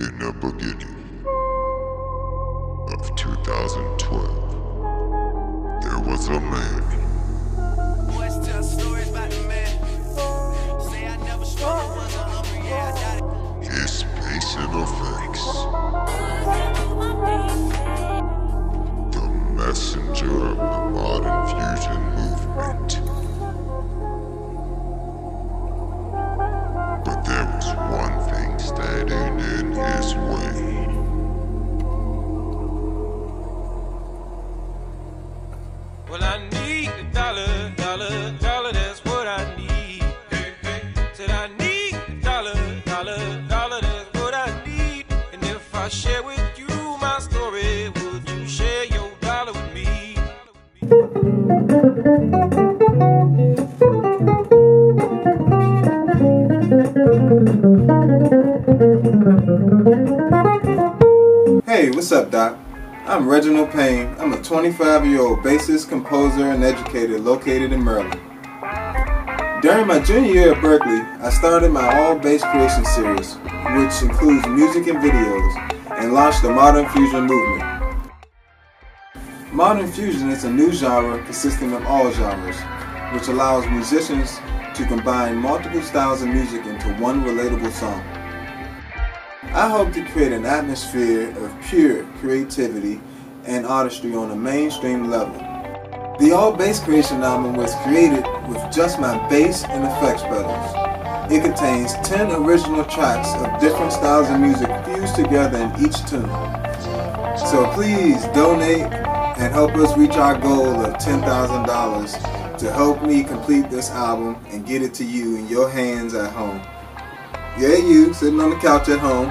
In the beginning of 2012, there was a man. Boys tell stories about the man. Say I never struggled, wasn't hungry, yeah, I got it. His patient effects. The messenger of the modern fusion movement. Need a dollar, dollar, dollar, that's what I need. Hey, hey. Said I need a dollar, dollar, dollar, that's what I need. And if I share with you my story, would you share your dollar with me? Hey, what's up, Doc? I'm Reginald Payne. I'm a 25 year old bassist, composer, and educator located in Maryland. During my junior year at Berklee, I started my all bass creation series, which includes music and videos, and launched the Modern Fusion movement. Modern Fusion is a new genre consisting of all genres, which allows musicians to combine multiple styles of music into one relatable song. I hope to create an atmosphere of pure creativity and artistry on a mainstream level. The All Bass Creation album was created with just my bass and effects pedals. It contains 10 original tracks of different styles of music fused together in each tune. So please donate and help us reach our goal of $10,000 to help me complete this album and get it to you in your hands at home. Yeah, you sitting on the couch at home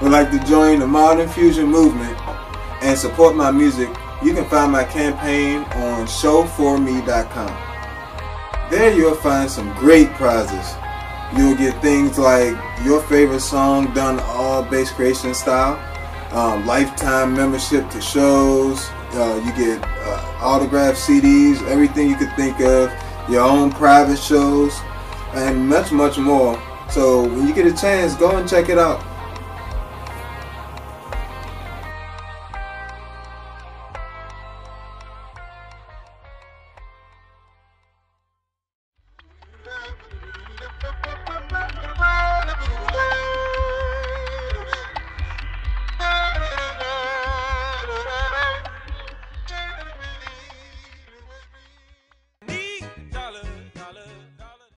would like to join the Modern Fusion movement and support my music, you can find my campaign on show4me.com. There you'll find some great prizes. You'll get things like your favorite song done all bass creation style, um, lifetime membership to shows, uh, you get uh, autographed CDs, everything you could think of, your own private shows, and much, much more. So when you get a chance, go and check it out.